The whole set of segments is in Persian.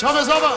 乔治桑巴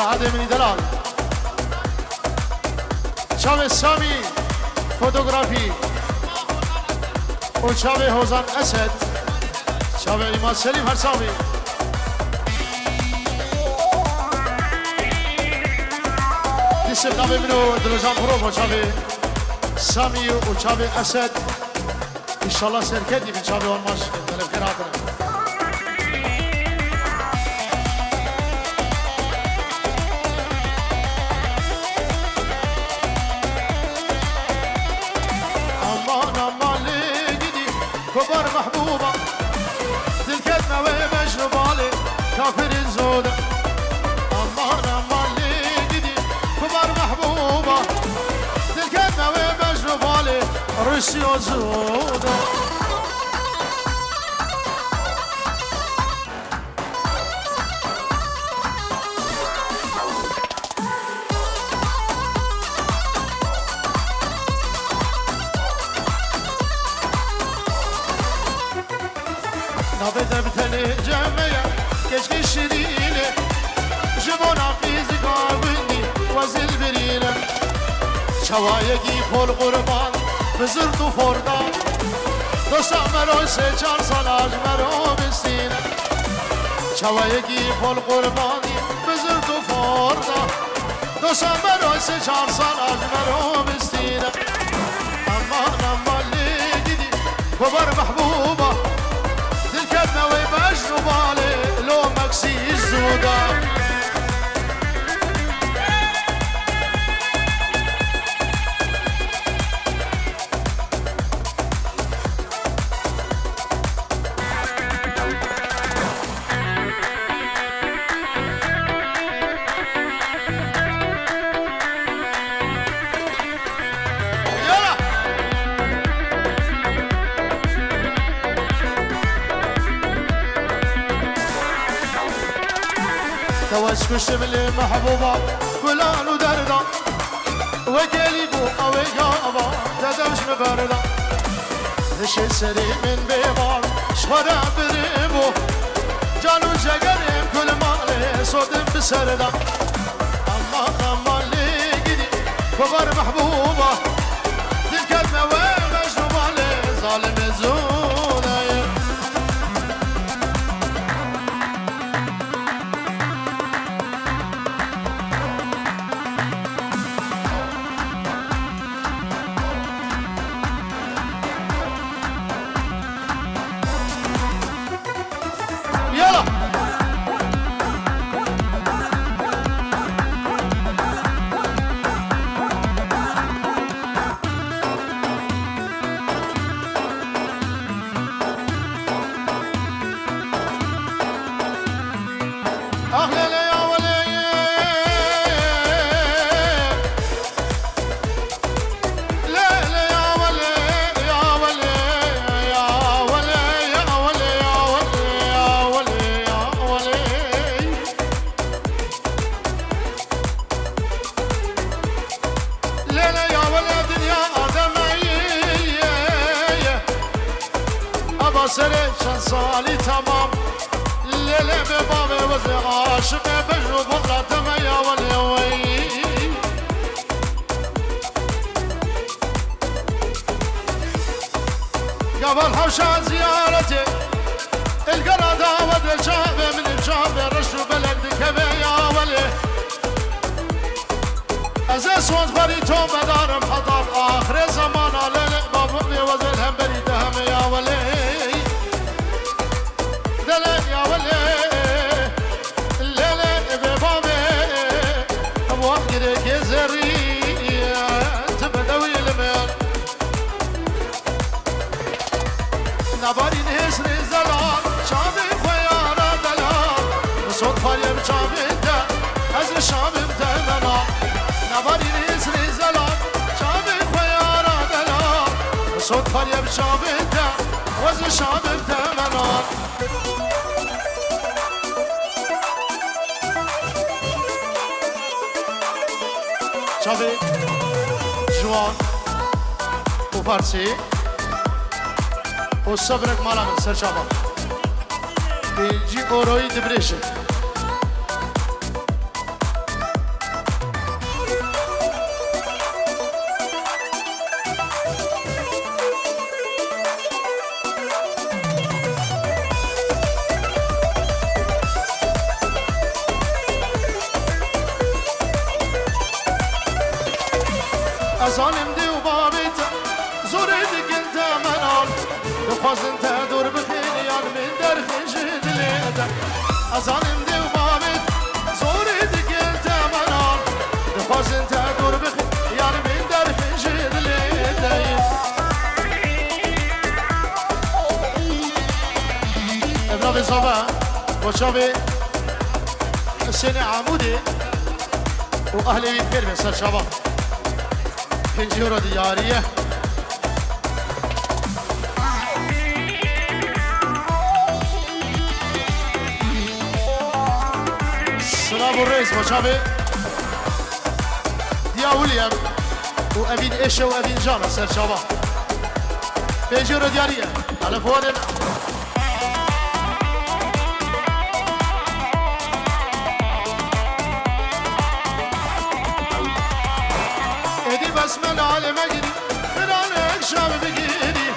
ساعت امینی دلال. چاوه سامی فوتوگرافی. و چاوه حوزان اسد. چاوه ایمان سلیم هر سامی دیسه نامه منو دلوزان پرو با چاوه سامی و چاوه اسد. ایشالله سرکه دیم چاوه آنماش دلوزان پرو کافر زوده امان امان لگیدی کبار محبوبا دل کتنا و مجنوبالی رسی و زوده چوایگی پل قربان بزرگ و فردان. دوستم مرا سه چار سال آج مرا بسینه چوایگی پل قربانی بزرگ و فردان. دوستم مرا سه چار سال آج مرا بسینه امان امان لیدی کبر محبوبه دل کردنا و بجنو بالي لو مكسي الزودا توش كشم المحبوبة كلان ودردا وكالي بو أوي قابا تدمش مبردا دش سري من بيبار شخرا بريبو جانو جگرم كل مالي صوتم بسردا أما أما اللي قدي كبر محبوبة دل سري شن صالي تمام. ليلة ببابي وزي عاشق بجرد والله تما يا ولي وي قبل حوشة زيارتي القرادة ود الشعب من الشعب رشو بلد كبي يا ولي از صوت بری تو بدارم حضر آخر زمان ليلة بابي وزي الهم بري چاوی جوان و فارسی و صبرک مالا من سر چاوا بینجی اوروی دبریشه ظالم دي وبابيتا زوريتك انت آل دخوازن تا دور بخيريان من درخي جد ليدا ظالم دي وبابيتا زوريتك انت منال نخوز انت دور بخيريان من درخي جد ليدا ابراهيم صبا عمودی و اهلی واهلي بسر بس الشباب 1000 يورو ديارية. سلام الرئيس مشابه يا وليام وامين ايشا وامين جانا سير شباب. 5 يورو ديارية. على فوالنا اسم العالم اجري من عليك شاب بجيري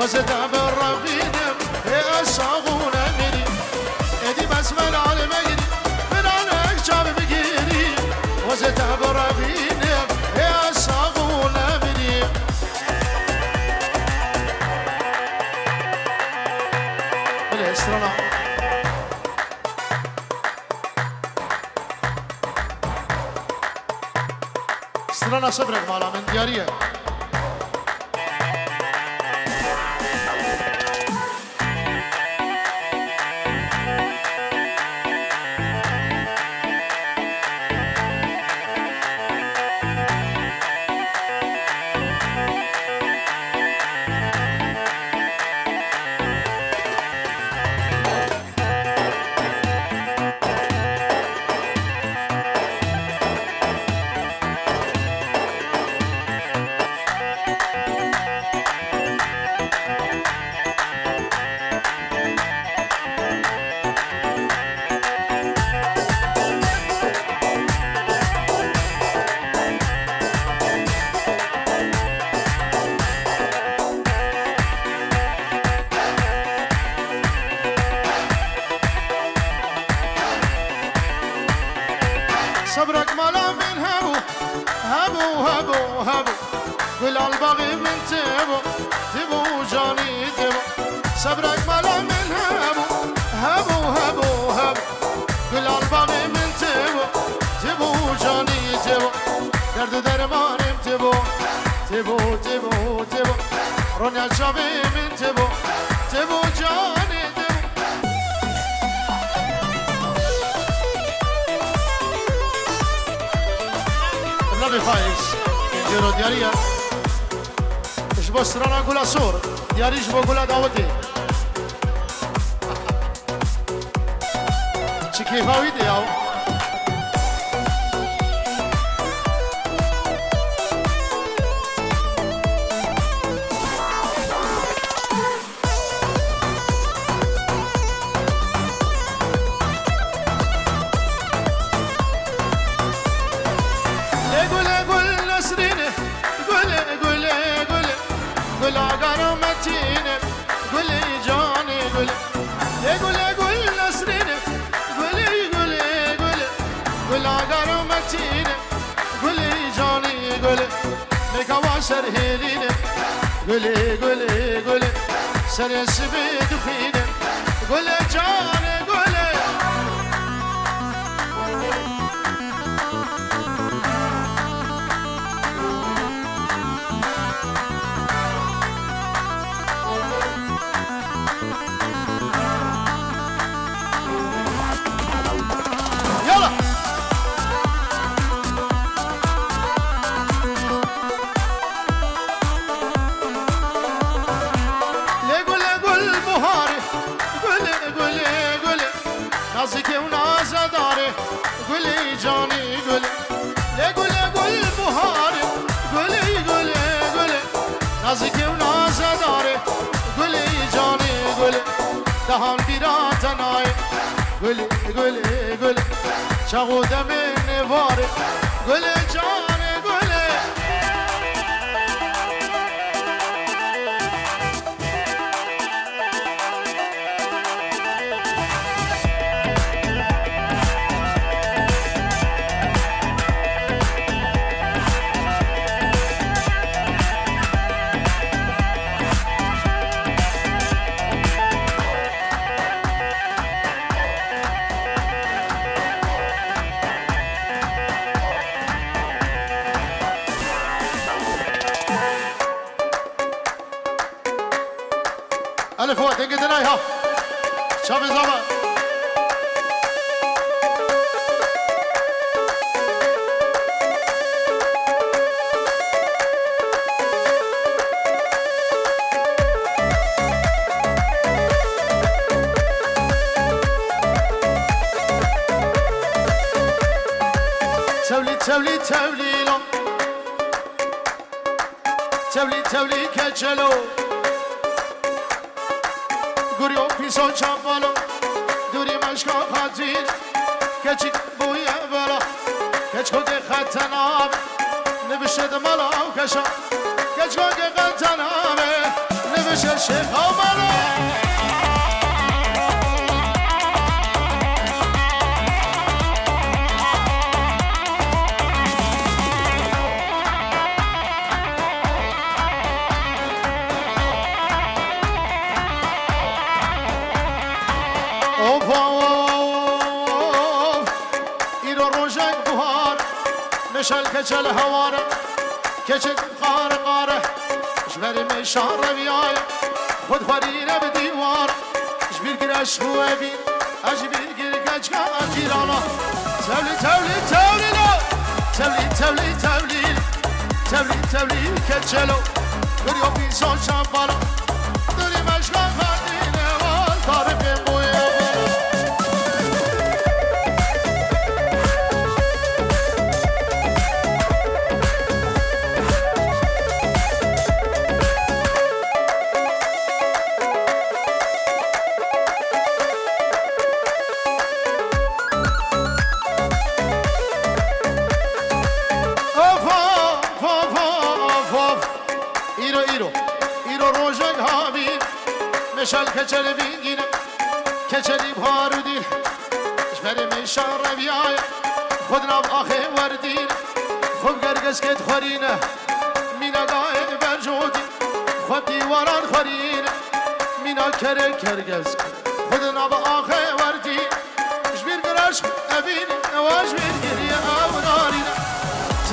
وزد بالرفيد يا الشاغون امري إدي بسم العالم اجري استرنا صبرك مالا صبرك مالا من هبو هبو هبو هبو قل البغي من تبو تبو جاني تبو درد درمانم تبو تبو تبو تبو رونيا شابي من تبو تبو جاني تبو النبي فايز جيرو دياريا ايش بس رانا اقول صور دياري ايش بقول دعوتي Hơi. مكوا سرهينه قول قول قول سر سبيد فينه قول جاني نازه داره گله جانه گله دهان بیرا تنای گله گله گله چاقو دم نواره. گله alle vor, denke den her. Schaffe Sommer. تولي تولي تولي لا تولي تولي كجلو گوریو پیسو چاپالو دوری مشکا خاطیر کچی بوی بلا کچ کود خطنام نوشد مالا کشا کچ کود خطنام نوشد شیخا مالا کچل هواره کچل قار قاره جبر مشار بیای خود فرینه به دیوار جبیر گرش خوه بین اجبیر گیر گچکا اجیرانا تولی تولی تولی لا. تولی تولی تولی تولی تولی کچلو گریو بیسان چمبالا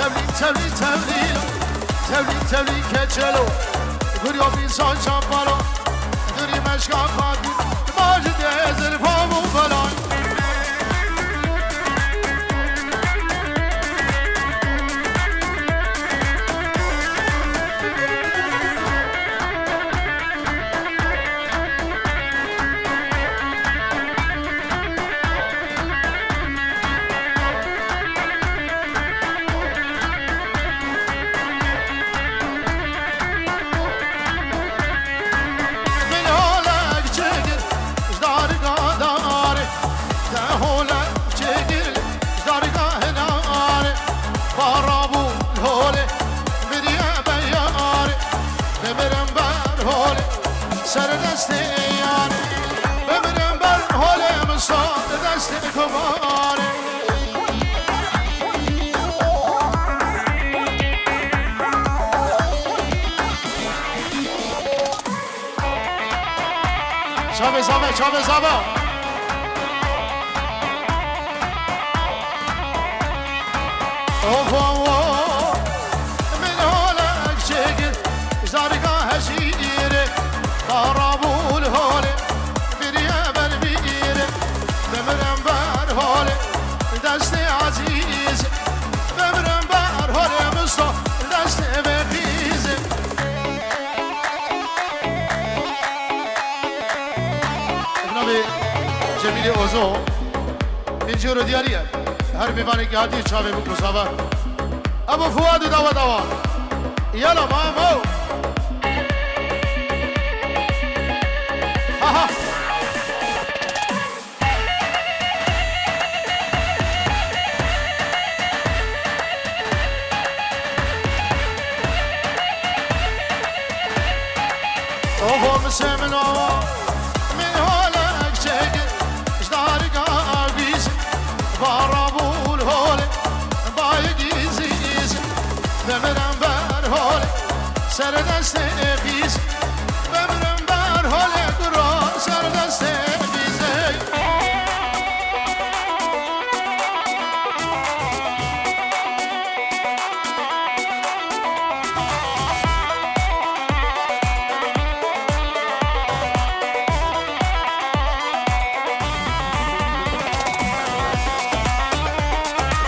تبلی تبلی تبلی تبلی تبلی کچلو گوریو بیسان چمپالو دوری مشکا سر دست یاره ببرم بر هوله مستاد دست کباره شابه شابه شابه شابه اوه اوه اوزو این جورو دیاریه هر بیوانی که هاتی چاوی بکو سابا ابو فواد دوا دوا يلا مامو ها ها اوه مسمن من سر دست خیز بمرم بر هولك را سر دست خیزه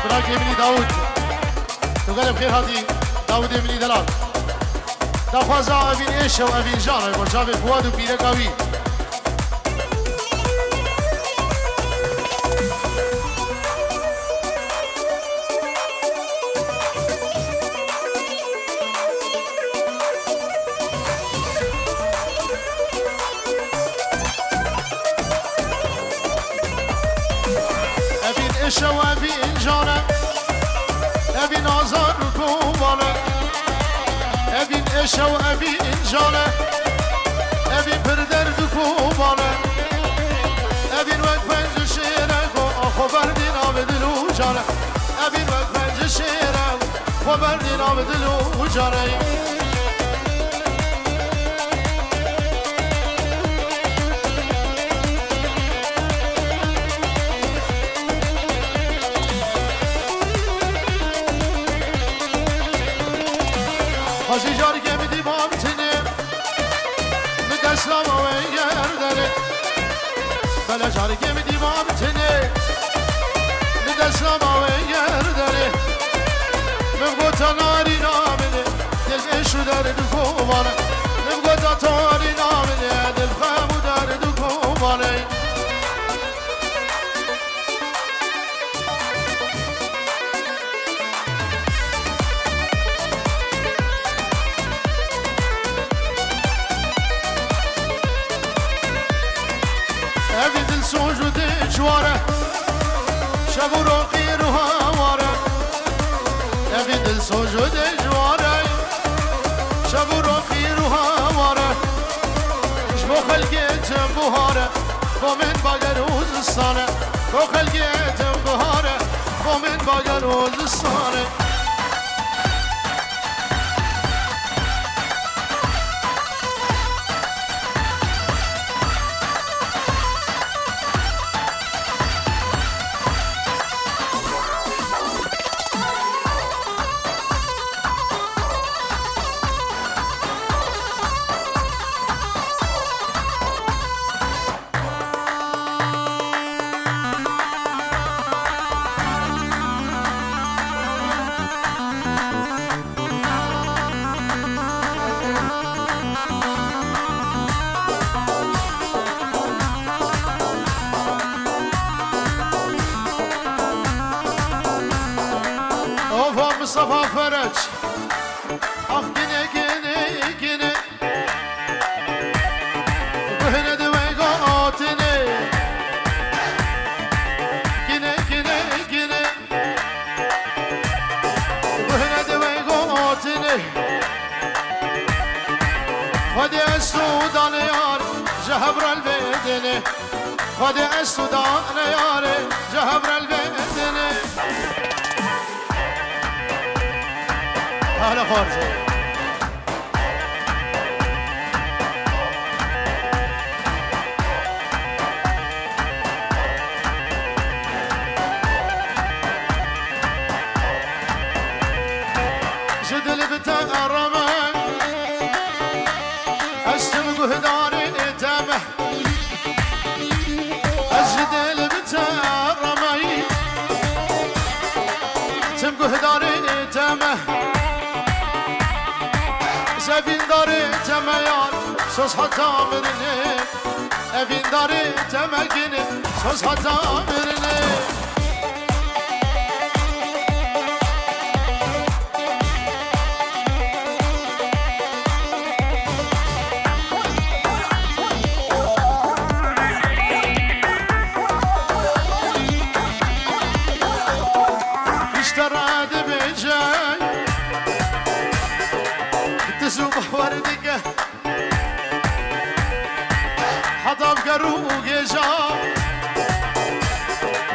براك ابني داود تقلب خير هادي داود ابني دلال. دا خوازا ابن ايشا وابن جانا وجاب فواد وبيرك اوي ابن ابن ايشا وابن جانا ابن پردرد کوباله ابن وقت پنج شیره خو بردین آب دلو جانه. ابن وقت پنج شیره خو بردین آب دلو جانه. اسلام آوه یر داره. من گوتا ناری نامده دل اشو داره دو کوباره من گوتا تاری دل خامو داره دو کوباره Water. Jware Şevu roqi ruhavare Evi dil soju de jware Şevu roqi ruhavare Jbo xelgetem buhare Bo min bager uzistane Bo xelgetem buhare Bo min bager uzistane Ofa واجه استو دا انا ياره جابرال بنتنه انا تامه evin darı temeyar söz hata birine Evin darı temegini söz hata birine حضاب قرو جا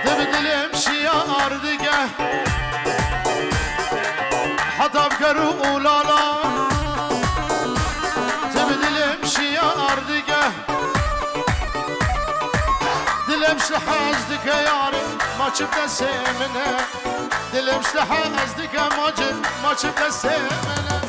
دبدلم شیار دیگه حضاب قرو لالا دبدلم شیار دیگه دلم شحاز دیگه یاری ما چه منه دلم شحاز دیگه ما چه منه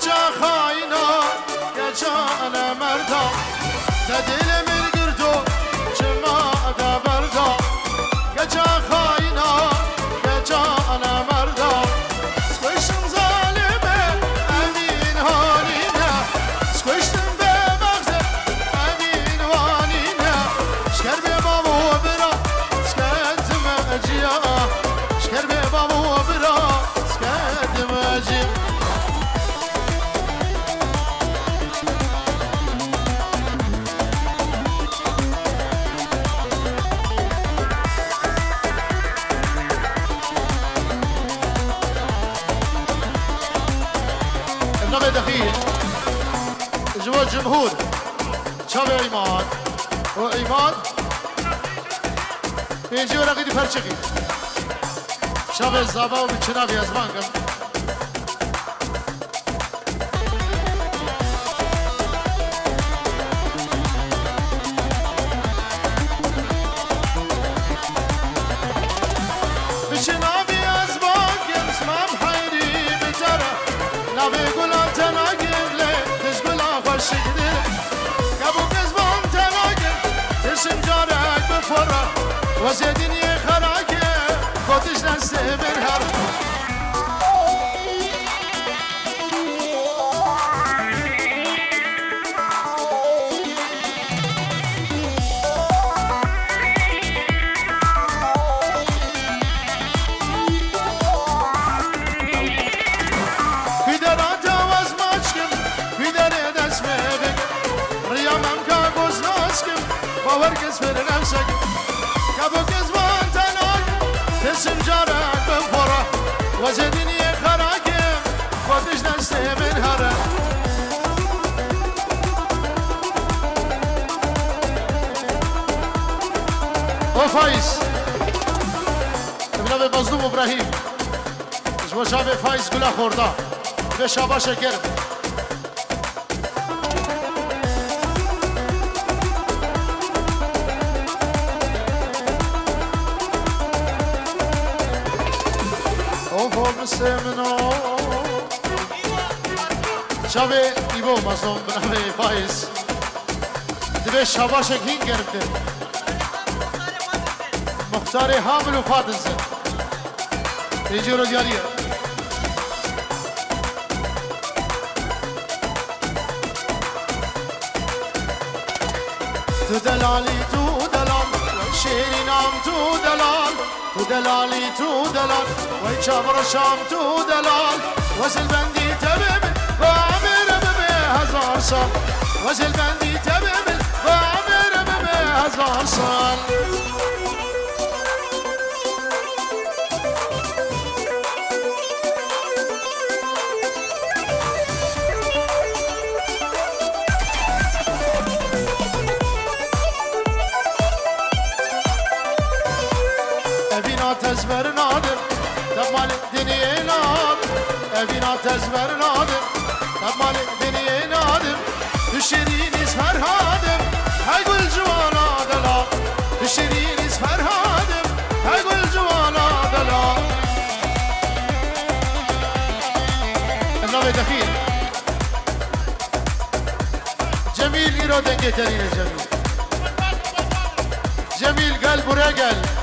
کجا خاینا کجا انا مردا تدل من گرتو جمهور. چاوی ایمان. و ایمان. اینجی و رقیدی پرچقی چاوی زابا و بچناوی از مانگم وزيدني خراكه خودش نسته من هر ابراهیم جوجا به فایز گلا خورده به شاباش گرم سمنو شبه ایبو مزدوم بنامه فایز دبه شاباش گین گرم مختار حامل و فاتن زد رو دیاریه تو دلالی تو دلال شیری نام تو دلال تو دلالی تو دلال وی چابر تو دلال وزل بندی تبه و عمر به هزار سال وزل بندی تبه و عمر به هزار سال تزور نادم قد مال دنیا نادم تو شیرین از فرهادم ای گل جوان آدلا تو شیرین از فرهادم ای گل جوان آدلا املاوی دخیل جمیل ایرادن گترین جمیل جمیل گل buraya gel